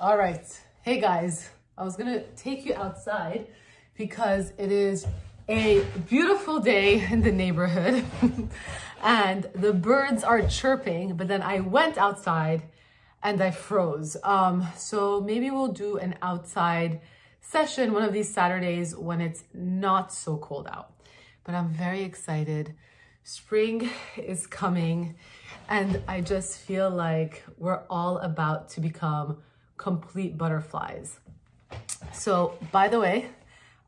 All right. Hey guys, I was gonna take you outside because it is a beautiful day in the neighborhood and the birds are chirping, but then I went outside and I froze. Um, so maybe we'll do an outside session one of these Saturdays when it's not so cold out. But I'm very excited. Spring is coming and I just feel like we're all about to become complete butterflies. So by the way,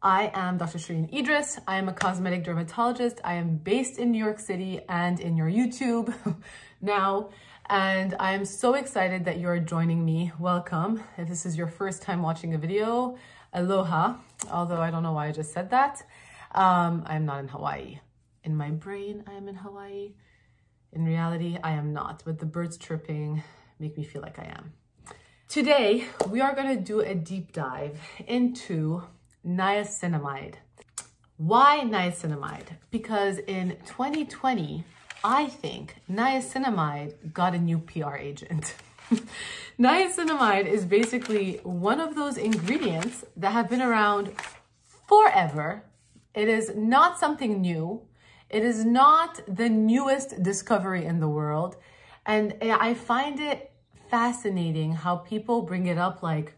I am Dr. Shereene Idriss. I am a cosmetic dermatologist. I am based in New York City and in your YouTube now. And I am so excited that you're joining me. Welcome. If this is your first time watching a video, aloha. Although I don't know why I just said that. Um, I'm not in Hawaii. In my brain, I am in Hawaii. In reality, I am not, but the birds chirping make me feel like I am. Today, we are gonna do a deep dive into niacinamide. Why niacinamide? Because in 2020, I think niacinamide got a new PR agent. niacinamide is basically one of those ingredients that have been around forever. It is not something new. It is not the newest discovery in the world. And I find it fascinating how people bring it up like,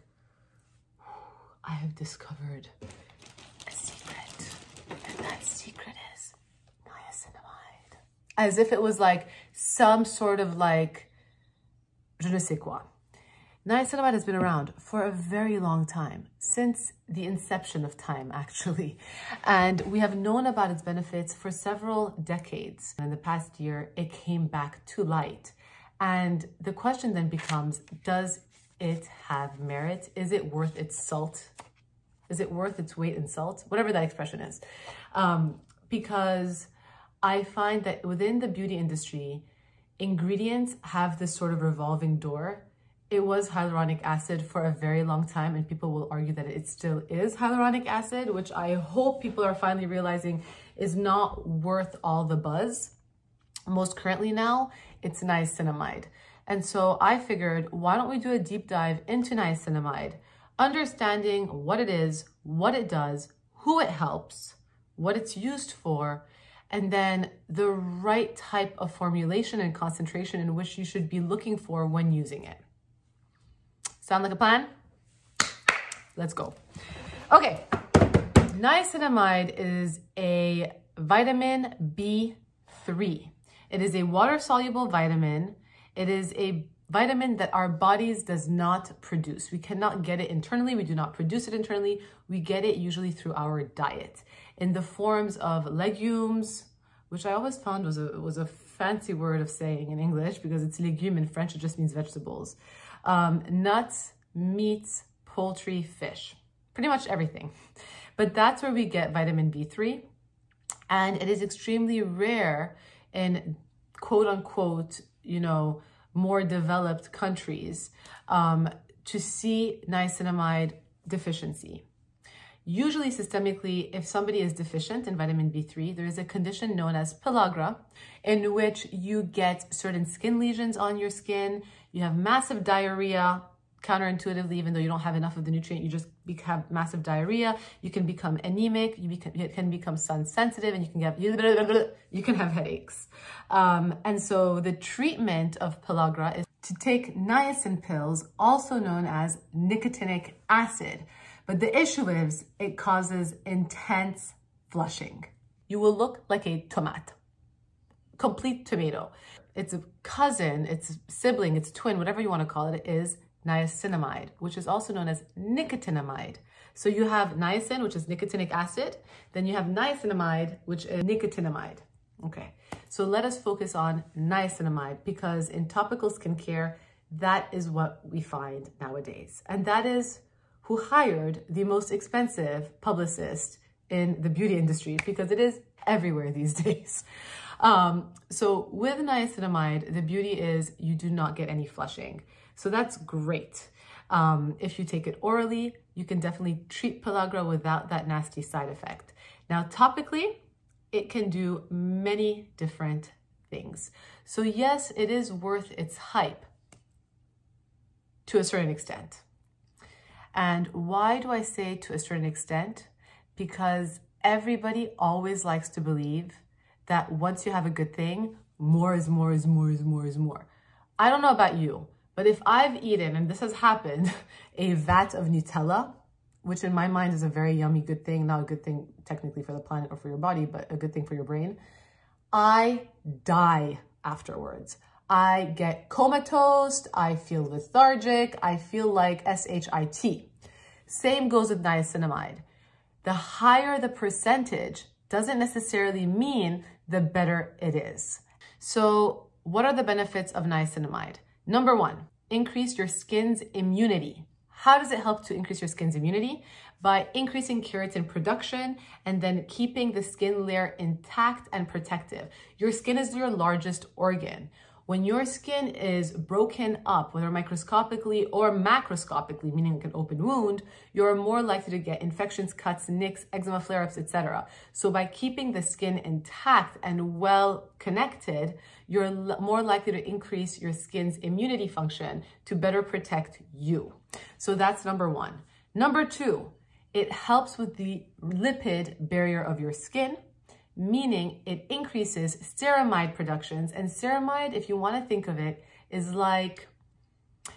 I have discovered a secret. And that secret is niacinamide. As if it was like some sort of like, je ne sais quoi. Niacinamide has been around for a very long time, since the inception of time, actually. And we have known about its benefits for several decades. And in the past year, it came back to light. And the question then becomes, does it have merit? Is it worth its salt? Is it worth its weight in salt? Whatever that expression is. Um, because I find that within the beauty industry, ingredients have this sort of revolving door. It was hyaluronic acid for a very long time, and people will argue that it still is hyaluronic acid, which I hope people are finally realizing is not worth all the buzz. Most currently now, it's niacinamide. And so I figured, why don't we do a deep dive into niacinamide, understanding what it is, what it does, who it helps, what it's used for, and then the right type of formulation and concentration in which you should be looking for when using it. Sound like a plan? Let's go. Okay, niacinamide is a vitamin B3. It is a water-soluble vitamin. It is a vitamin that our bodies does not produce. We cannot get it internally. We do not produce it internally. We get it usually through our diet in the forms of legumes, which I always found was a, was a fancy word of saying in English because it's legume in French, it just means vegetables. Um, nuts, meats, poultry, fish, pretty much everything. But that's where we get vitamin B3. And it is extremely rare in quote unquote, you know, more developed countries um, to see niacinamide deficiency. Usually systemically, if somebody is deficient in vitamin B3, there is a condition known as pellagra, in which you get certain skin lesions on your skin, you have massive diarrhea, counterintuitively, even though you don't have enough of the nutrient, you just have massive diarrhea. You can become anemic. You, you can become sun sensitive, and you can get you can have headaches. Um, and so the treatment of pellagra is to take niacin pills, also known as nicotinic acid. But the issue is it causes intense flushing. You will look like a tomato, complete tomato. It's a cousin, it's a sibling, it's twin, whatever you want to call it, it is niacinamide, which is also known as nicotinamide. So you have niacin, which is nicotinic acid. Then you have niacinamide, which is nicotinamide. Okay, so let us focus on niacinamide because in topical skincare, that is what we find nowadays. And that is who hired the most expensive publicist in the beauty industry because it is everywhere these days. Um, so with niacinamide, the beauty is you do not get any flushing. So that's great. Um, if you take it orally, you can definitely treat pellagra without that nasty side effect. Now, topically, it can do many different things. So yes, it is worth its hype to a certain extent. And why do I say to a certain extent? Because everybody always likes to believe that once you have a good thing, more is more is more is more is more. I don't know about you, but if I've eaten, and this has happened, a vat of Nutella, which in my mind is a very yummy, good thing, not a good thing technically for the planet or for your body, but a good thing for your brain, I die afterwards. I get comatose, I feel lethargic, I feel like S-H-I-T. Same goes with niacinamide. The higher the percentage doesn't necessarily mean the better it is. So what are the benefits of niacinamide? Number one, increase your skin's immunity. How does it help to increase your skin's immunity? By increasing keratin production and then keeping the skin layer intact and protective. Your skin is your largest organ. When your skin is broken up, whether microscopically or macroscopically, meaning like an open wound, you're more likely to get infections, cuts, nicks, eczema flare-ups, etc. So by keeping the skin intact and well connected, you're more likely to increase your skin's immunity function to better protect you. So that's number one. Number two, it helps with the lipid barrier of your skin, meaning it increases ceramide productions. And ceramide, if you want to think of it, is like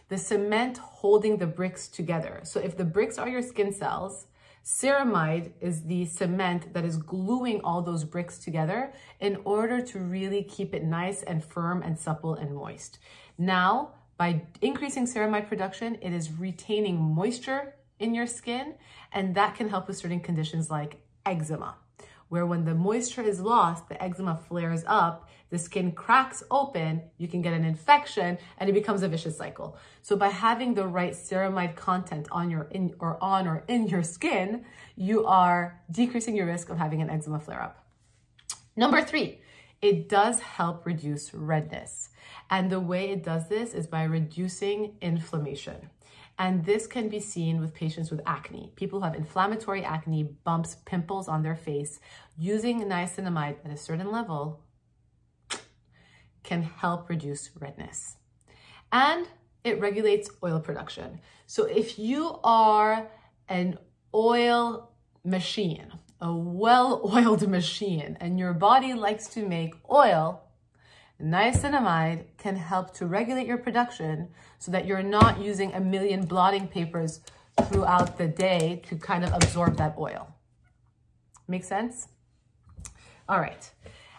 the cement holding the bricks together. So if the bricks are your skin cells, Ceramide is the cement that is gluing all those bricks together in order to really keep it nice and firm and supple and moist. Now, by increasing ceramide production, it is retaining moisture in your skin, and that can help with certain conditions like eczema where when the moisture is lost, the eczema flares up, the skin cracks open, you can get an infection, and it becomes a vicious cycle. So by having the right ceramide content on your in or on or in your skin, you are decreasing your risk of having an eczema flare up. Number three, it does help reduce redness. And the way it does this is by reducing inflammation. And this can be seen with patients with acne. People who have inflammatory acne, bumps, pimples on their face, using niacinamide at a certain level can help reduce redness. And it regulates oil production. So if you are an oil machine, a well-oiled machine, and your body likes to make oil, Niacinamide can help to regulate your production so that you're not using a million blotting papers throughout the day to kind of absorb that oil. Make sense? All right.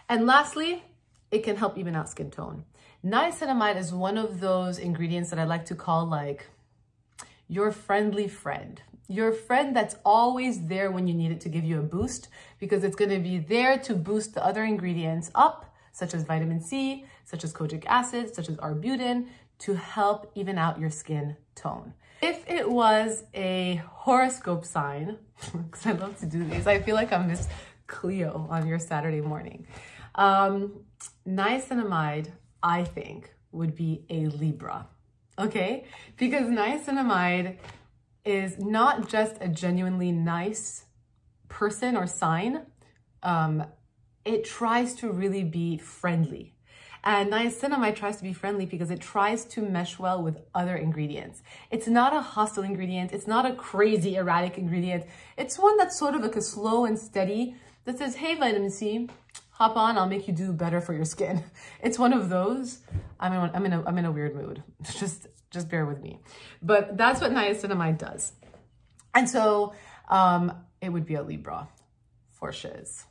And lastly, it can help even out skin tone. Niacinamide is one of those ingredients that I like to call like your friendly friend. Your friend that's always there when you need it to give you a boost because it's going to be there to boost the other ingredients up such as vitamin C, such as kojic acid, such as arbutin, to help even out your skin tone. If it was a horoscope sign, because I love to do these, I feel like I'm Miss Cleo on your Saturday morning. Um, niacinamide, I think, would be a Libra, okay? Because niacinamide is not just a genuinely nice person or sign, um, it tries to really be friendly. And niacinamide tries to be friendly because it tries to mesh well with other ingredients. It's not a hostile ingredient. It's not a crazy erratic ingredient. It's one that's sort of like a slow and steady that says, hey, vitamin C, hop on, I'll make you do better for your skin. It's one of those. I'm in, I'm in, a, I'm in a weird mood. just, just bear with me. But that's what niacinamide does. And so um, it would be a Libra for shiz.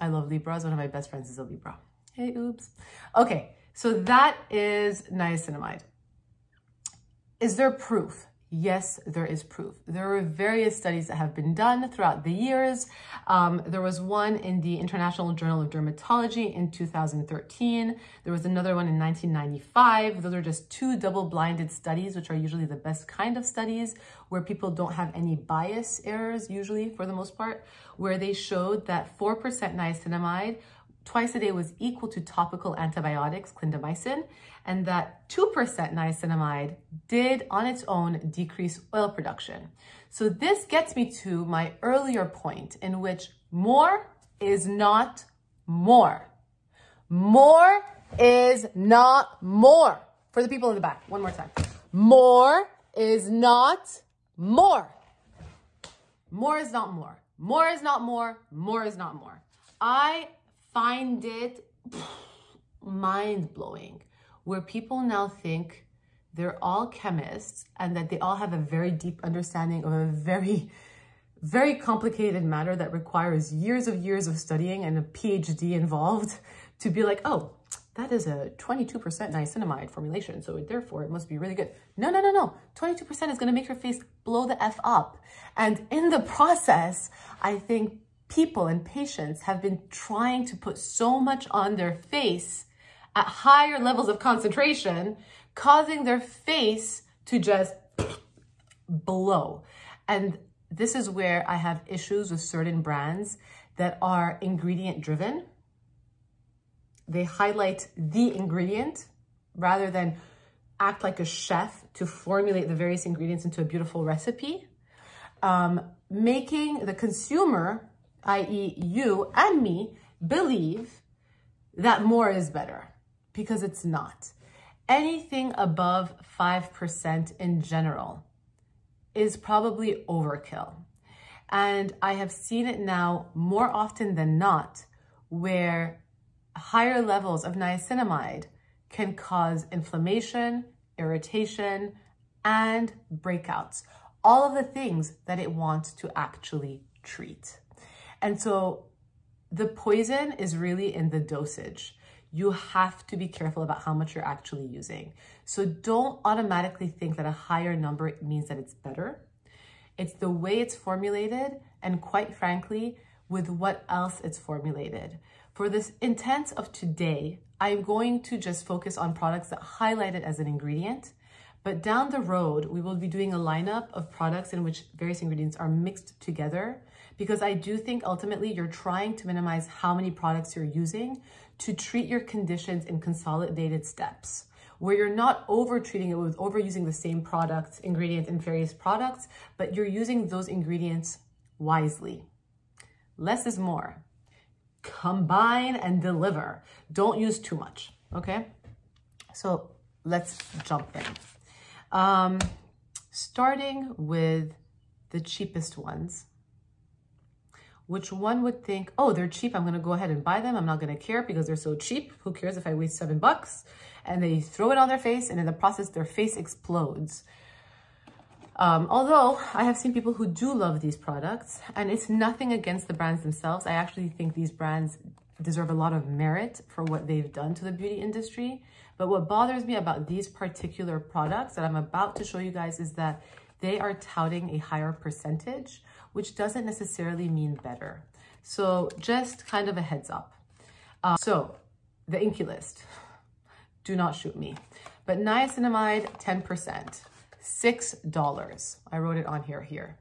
I love Libras. One of my best friends is a Libra. Hey, oops. Okay, so that is niacinamide. Is there proof? Yes, there is proof. There are various studies that have been done throughout the years. Um, there was one in the International Journal of Dermatology in 2013. There was another one in 1995. Those are just two double-blinded studies, which are usually the best kind of studies, where people don't have any bias errors, usually for the most part, where they showed that 4% niacinamide twice a day was equal to topical antibiotics, clindamycin, and that 2% niacinamide did on its own decrease oil production. So this gets me to my earlier point in which more is not more. More is not more. For the people in the back, one more time. More is not more. More is not more. More is not more. More is not more. I find it mind blowing where people now think they're all chemists and that they all have a very deep understanding of a very, very complicated matter that requires years of years of studying and a PhD involved to be like, oh, that is a 22% niacinamide formulation, so therefore it must be really good. No, no, no, no. 22% is going to make your face blow the F up. And in the process, I think people and patients have been trying to put so much on their face at higher levels of concentration, causing their face to just blow. And this is where I have issues with certain brands that are ingredient driven they highlight the ingredient rather than act like a chef to formulate the various ingredients into a beautiful recipe. Um, making the consumer, i.e. you and me, believe that more is better because it's not. Anything above 5% in general is probably overkill. And I have seen it now more often than not where higher levels of niacinamide can cause inflammation, irritation, and breakouts. All of the things that it wants to actually treat. And so the poison is really in the dosage. You have to be careful about how much you're actually using. So don't automatically think that a higher number means that it's better. It's the way it's formulated and quite frankly, with what else it's formulated. For this intent of today, I'm going to just focus on products that highlight it as an ingredient. But down the road, we will be doing a lineup of products in which various ingredients are mixed together because I do think ultimately you're trying to minimize how many products you're using to treat your conditions in consolidated steps where you're not over treating it with overusing the same product ingredient in various products, but you're using those ingredients wisely. Less is more combine and deliver. Don't use too much, okay? So let's jump in. Um, starting with the cheapest ones, which one would think, oh, they're cheap. I'm going to go ahead and buy them. I'm not going to care because they're so cheap. Who cares if I waste seven bucks? And they throw it on their face and in the process, their face explodes. Um, although I have seen people who do love these products and it's nothing against the brands themselves. I actually think these brands deserve a lot of merit for what they've done to the beauty industry. But what bothers me about these particular products that I'm about to show you guys is that they are touting a higher percentage, which doesn't necessarily mean better. So just kind of a heads up. Uh, so the INKEY list, do not shoot me. But niacinamide, 10%. $6. I wrote it on here, here.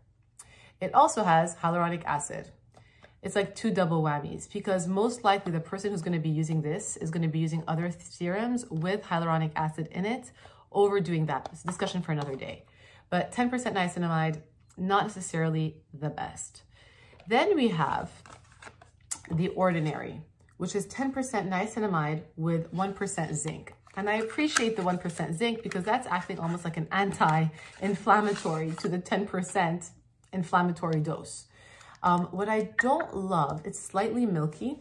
It also has hyaluronic acid. It's like two double whammies because most likely the person who's going to be using this is going to be using other serums with hyaluronic acid in it, overdoing that. It's a discussion for another day. But 10% niacinamide, not necessarily the best. Then we have the Ordinary, which is 10% niacinamide with 1% zinc. And I appreciate the 1% zinc because that's acting almost like an anti-inflammatory to the 10% inflammatory dose. Um, what I don't love, it's slightly milky.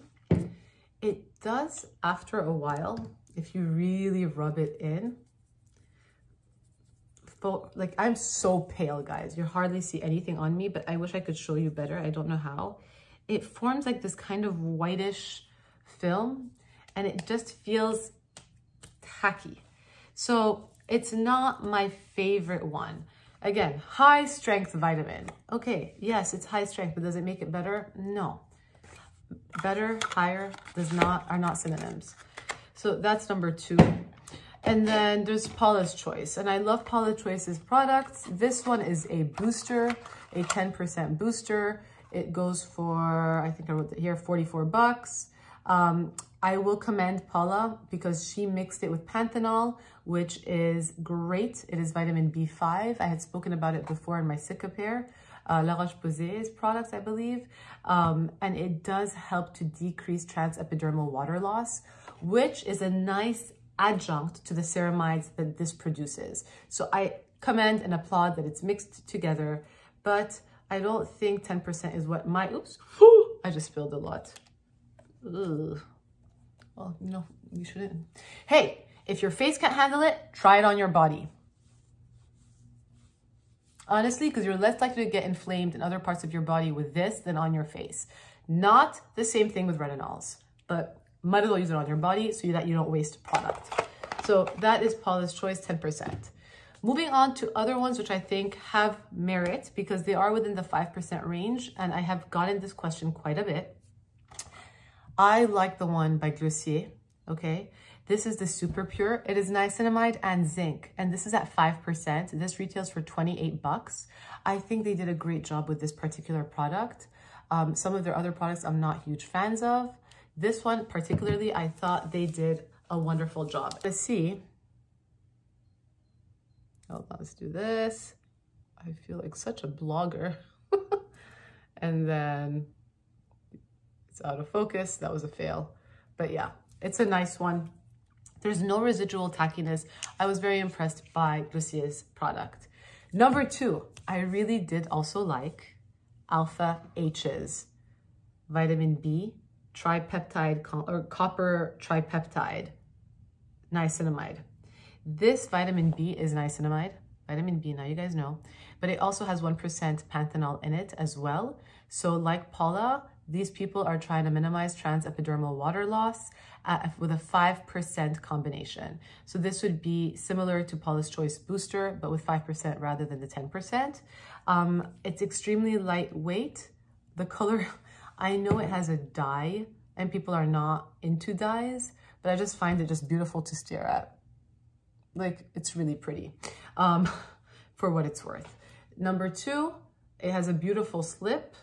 It does, after a while, if you really rub it in, like I'm so pale, guys. You hardly see anything on me, but I wish I could show you better. I don't know how. It forms like this kind of whitish film and it just feels tacky. So it's not my favorite one. Again, high strength vitamin. Okay, yes, it's high strength, but does it make it better? No. Better, higher, does not, are not synonyms. So that's number two. And then there's Paula's Choice. And I love Paula Choice's products. This one is a booster, a 10% booster. It goes for, I think I wrote it here, 44 bucks. Um, I will commend Paula because she mixed it with Panthenol, which is great. It is vitamin B5. I had spoken about it before in my Cicapair, uh, La Roche-Posay's products, I believe. Um, and it does help to decrease transepidermal water loss, which is a nice adjunct to the ceramides that this produces. So I commend and applaud that it's mixed together, but I don't think 10% is what my, oops, I just spilled a lot. Ugh. Well, you know, you shouldn't. Hey, if your face can't handle it, try it on your body. Honestly, because you're less likely to get inflamed in other parts of your body with this than on your face. Not the same thing with retinols, but might as well use it on your body so that you don't waste product. So that is Paula's Choice 10%. Moving on to other ones which I think have merit because they are within the 5% range and I have gotten this question quite a bit. I like the one by Glossier, okay? This is the Super Pure. It is niacinamide and zinc, and this is at 5%. This retails for 28 bucks. I think they did a great job with this particular product. Um, some of their other products I'm not huge fans of. This one particularly, I thought they did a wonderful job. Let's see. Oh, let's do this. I feel like such a blogger. and then it's out of focus. That was a fail. But yeah, it's a nice one. There's no residual tackiness. I was very impressed by Glossier's product. Number two, I really did also like Alpha H's vitamin B, tripeptide, or copper tripeptide, niacinamide. This vitamin B is niacinamide, vitamin B, now you guys know, but it also has 1% panthenol in it as well. So like Paula, these people are trying to minimize transepidermal water loss with a 5% combination. So this would be similar to Paula's Choice Booster, but with 5% rather than the 10%. Um, it's extremely lightweight. The color, I know it has a dye and people are not into dyes, but I just find it just beautiful to stare at. Like, it's really pretty um, for what it's worth. Number two, it has a beautiful slip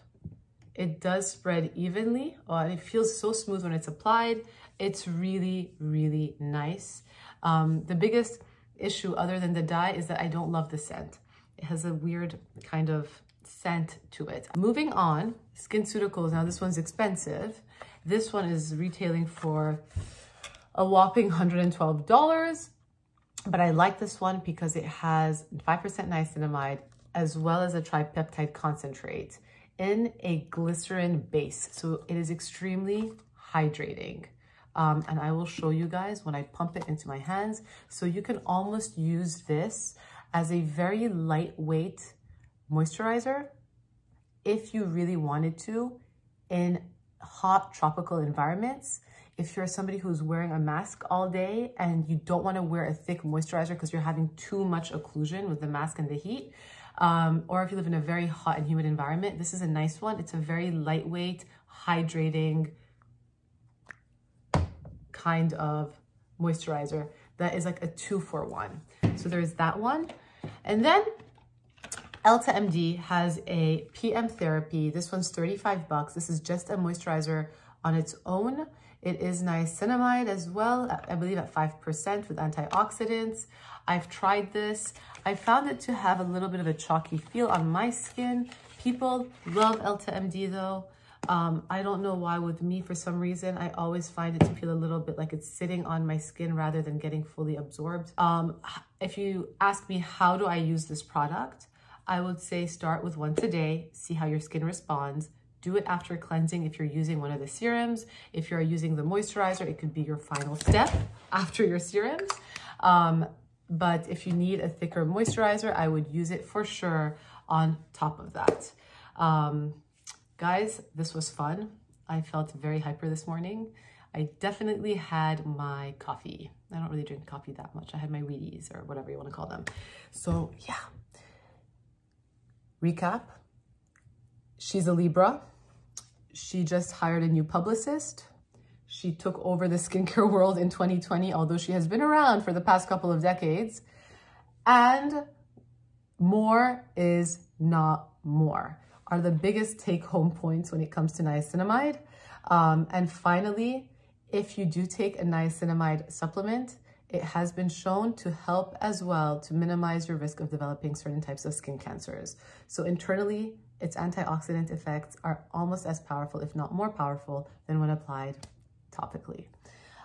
it does spread evenly oh, and it feels so smooth when it's applied. It's really, really nice. Um, the biggest issue other than the dye is that I don't love the scent. It has a weird kind of scent to it. Moving on, SkinCeuticals. Now this one's expensive. This one is retailing for a whopping $112. But I like this one because it has 5% niacinamide as well as a tripeptide concentrate in a glycerin base. So it is extremely hydrating. Um, and I will show you guys when I pump it into my hands. So you can almost use this as a very lightweight moisturizer if you really wanted to in hot tropical environments. If you're somebody who's wearing a mask all day and you don't want to wear a thick moisturizer because you're having too much occlusion with the mask and the heat, um, or if you live in a very hot and humid environment, this is a nice one. It's a very lightweight, hydrating kind of moisturizer that is like a two for one. So there's that one. And then EltaMD has a PM therapy. This one's 35 bucks. This is just a moisturizer on its own. It is niacinamide as well, I believe at 5% with antioxidants. I've tried this. I found it to have a little bit of a chalky feel on my skin. People love EltaMD though. Um, I don't know why with me, for some reason, I always find it to feel a little bit like it's sitting on my skin rather than getting fully absorbed. Um, if you ask me, how do I use this product? I would say start with once a day, see how your skin responds. Do it after cleansing if you're using one of the serums. If you're using the moisturizer, it could be your final step after your serums. Um, but if you need a thicker moisturizer, I would use it for sure on top of that. Um, guys, this was fun. I felt very hyper this morning. I definitely had my coffee. I don't really drink coffee that much. I had my Wheaties or whatever you want to call them. So yeah. Recap. She's a Libra. She just hired a new publicist. She took over the skincare world in 2020, although she has been around for the past couple of decades. And more is not more are the biggest take home points when it comes to niacinamide. Um, and finally, if you do take a niacinamide supplement, it has been shown to help as well to minimize your risk of developing certain types of skin cancers. So internally, its antioxidant effects are almost as powerful, if not more powerful, than when applied topically.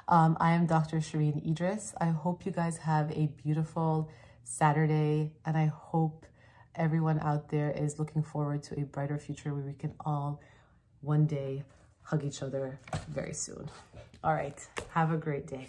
Um, I am Dr. Shereene Idriss. I hope you guys have a beautiful Saturday. And I hope everyone out there is looking forward to a brighter future where we can all one day hug each other very soon. All right. Have a great day.